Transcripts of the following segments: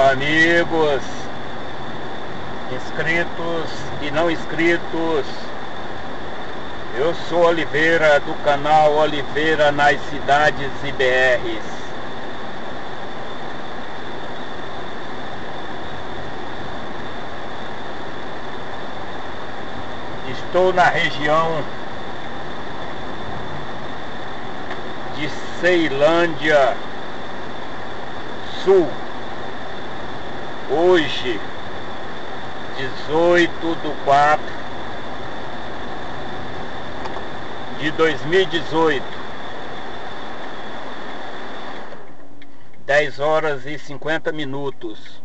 amigos, inscritos e não inscritos. Eu sou Oliveira do canal Oliveira nas Cidades IBRs. Estou na região de Ceilândia Sul. Hoje, 18 do 4 de 2018. 10 horas e 50 minutos.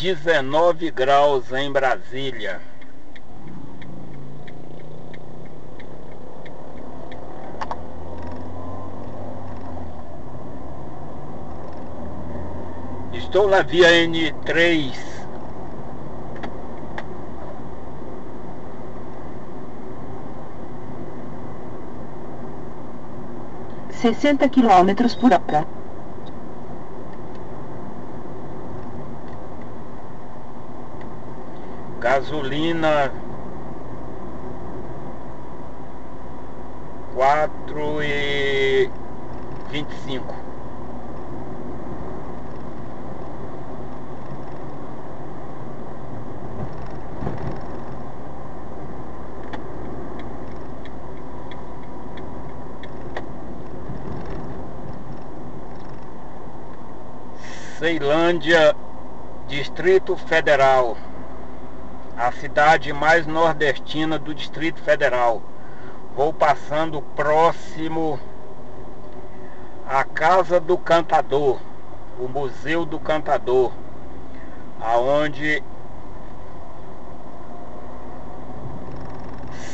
19 graus em Brasília. Estou na via N3. Sessenta quilômetros por hora. Gasolina quatro e vinte e cinco. Ceilândia, Distrito Federal, a cidade mais nordestina do Distrito Federal. Vou passando próximo à Casa do Cantador, o Museu do Cantador, aonde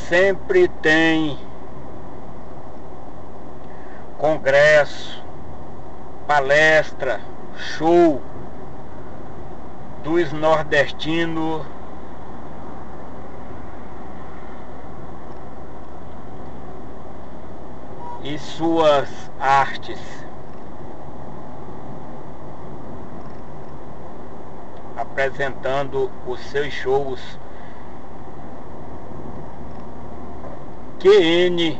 sempre tem congresso, palestra, show dos nordestinos e suas artes. Apresentando os seus shows QN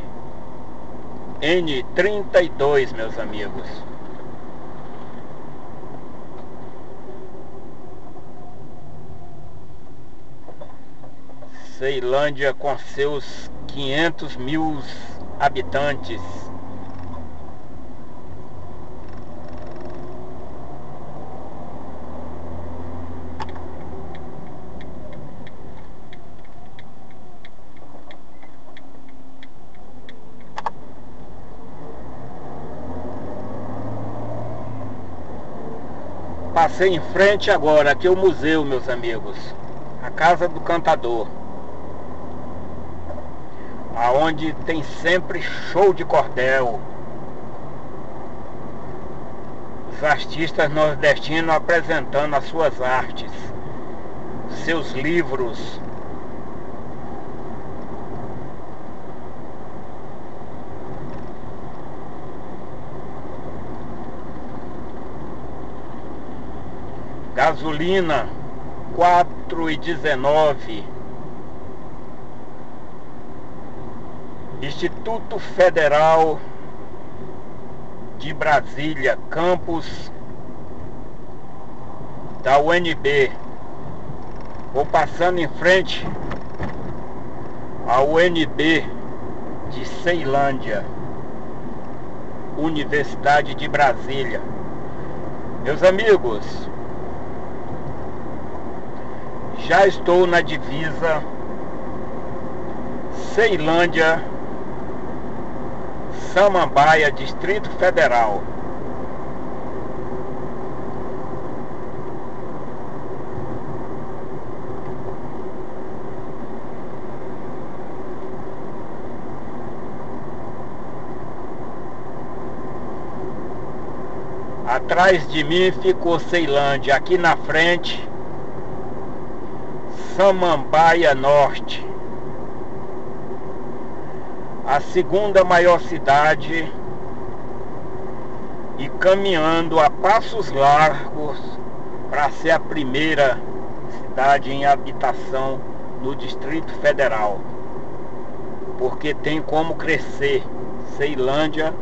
N32, meus amigos. Ceilândia com seus 500 mil habitantes. Passei em frente agora, aqui é o museu, meus amigos. A Casa do Cantador aonde tem sempre show de cordel. Os artistas nordestinos apresentando as suas artes, seus livros. Gasolina quatro e dezenove Instituto Federal de Brasília, campus da UNB. Vou passando em frente à UNB de Ceilândia, Universidade de Brasília. Meus amigos, já estou na divisa Ceilândia Samambaia, Distrito Federal. Atrás de mim ficou Ceilândia, aqui na frente, Samambaia Norte a segunda maior cidade e caminhando a passos largos para ser a primeira cidade em habitação no Distrito Federal. Porque tem como crescer. Ceilândia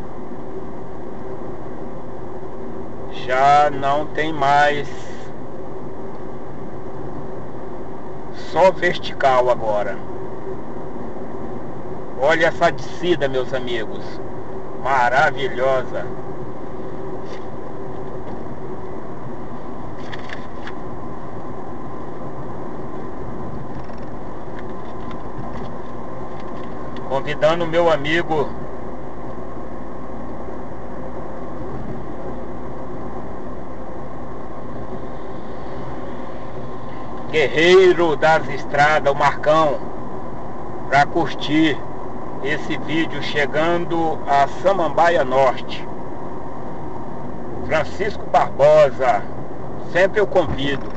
já não tem mais só vertical agora. Olha essa descida, meus amigos. Maravilhosa. Convidando meu amigo guerreiro das estradas, o Marcão, para curtir esse vídeo chegando a Samambaia Norte. Francisco Barbosa, sempre eu convido.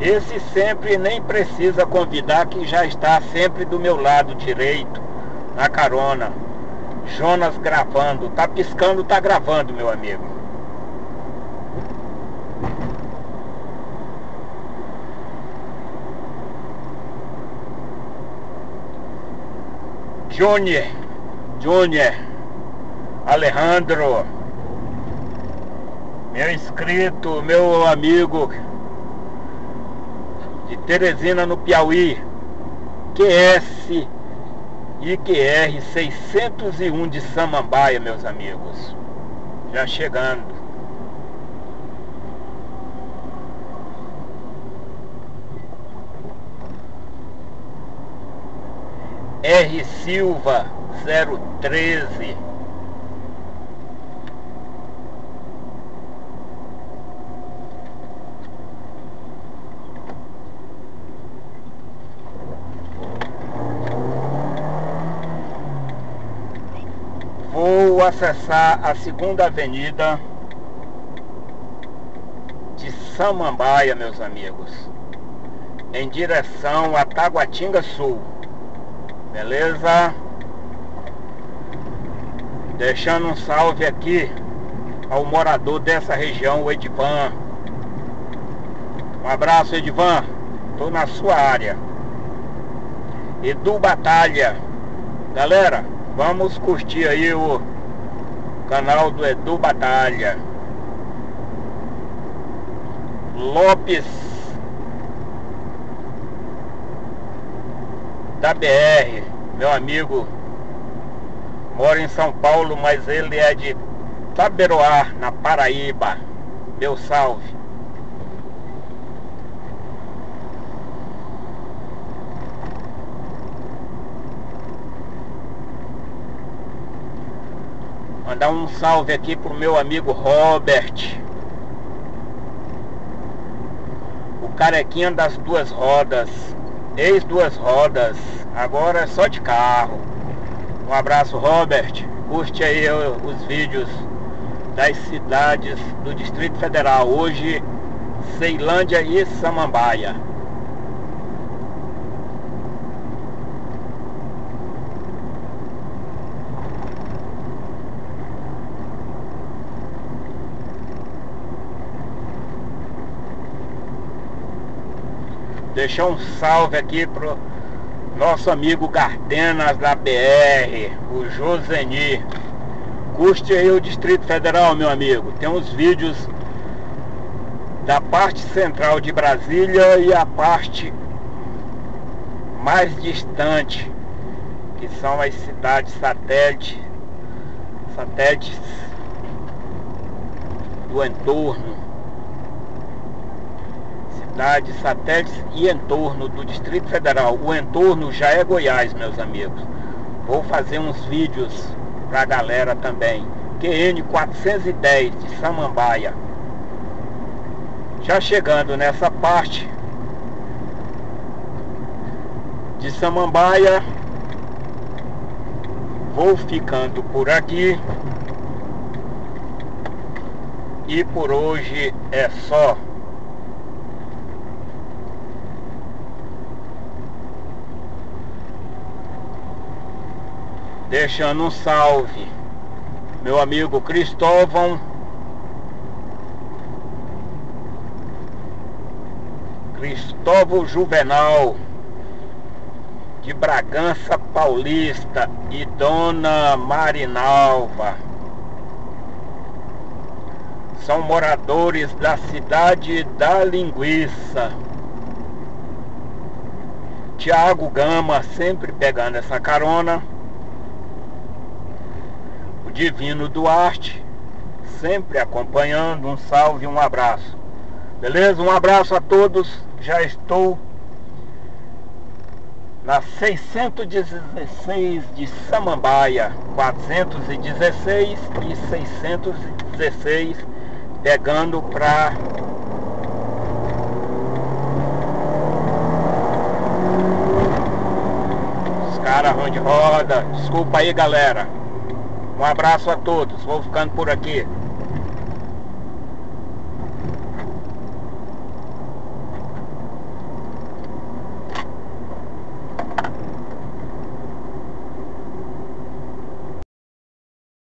Esse sempre nem precisa convidar, que já está sempre do meu lado direito, na carona. Jonas gravando, tá piscando, tá gravando, meu amigo. Júnior, Júnior, Alejandro, meu inscrito, meu amigo de Teresina no Piauí, QS IQR 601 de Samambaia, meus amigos, já chegando. R. Silva 013 Vou acessar a segunda avenida de Samambaia, meus amigos, em direção a Taguatinga Sul. Beleza? Deixando um salve aqui ao morador dessa região, o Edvan. Um abraço, Edvan. Tô na sua área. Edu Batalha. Galera, vamos curtir aí o canal do Edu Batalha. Lopes da BR, meu amigo, mora em São Paulo, mas ele é de Taberoá, na Paraíba. Meu salve. Mandar um salve aqui pro meu amigo Robert. O carequinha das duas rodas ex duas rodas, agora só de carro. Um abraço, Robert. Curte aí os vídeos das cidades do Distrito Federal. Hoje, Ceilândia e Samambaia. Deixar um salve aqui pro nosso amigo Gardenas da BR, o Joseni. Curte aí o Distrito Federal, meu amigo. Tem uns vídeos da parte central de Brasília e a parte mais distante, que são as cidades satélites, satélites do entorno cidades, satélites e entorno do Distrito Federal. O entorno já é Goiás, meus amigos. Vou fazer uns vídeos pra galera também. QN 410 de Samambaia. Já chegando nessa parte de Samambaia, vou ficando por aqui. E por hoje é só. deixando um salve. Meu amigo Cristóvão. Cristóvão Juvenal, de Bragança Paulista, e Dona Marinalva. São moradores da cidade da Linguiça. Tiago Gama sempre pegando essa carona. Divino Duarte sempre acompanhando. Um salve, um abraço. Beleza? Um abraço a todos. Já estou na 616 de Samambaia, 416 e 616, pegando para os caras onde roda. Desculpa aí, galera. Um abraço a todos. Vou ficando por aqui.